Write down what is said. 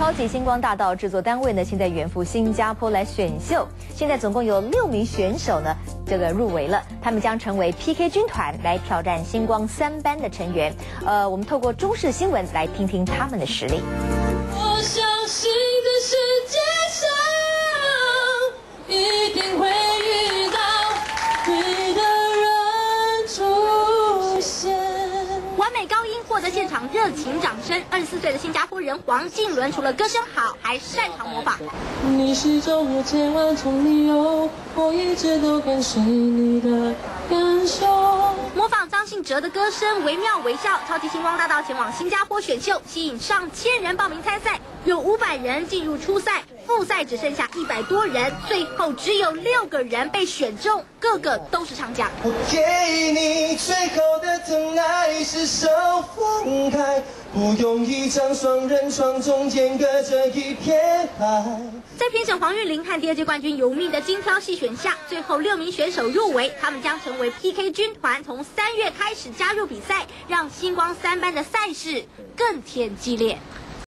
超级星光大道制作单位呢，现在远赴新加坡来选秀。现在总共有六名选手呢，这个入围了，他们将成为 PK 军团来挑战星光三班的成员。呃，我们透过中视新闻来听听他们的实力。我是现场热情掌声。二十四岁的新加坡人黄靖伦，除了歌声好，还擅长模仿。你始终有千万种理由，我一直都跟随你的感受。模仿张信哲的歌声，惟妙惟肖。超级星光大道前往新加坡选秀，吸引上千人报名参赛，有五百人进入初赛。复赛只剩下一百多人，最后只有六个人被选中，个个都是唱将。我给你最后是手放开，不用一张双人床，中间隔着一片海。在评审黄玉玲和第二届冠军尤蜜的精挑细选下，最后六名选手入围，他们将成为 PK 军团，从三月开始加入比赛，让星光三班的赛事更添激烈。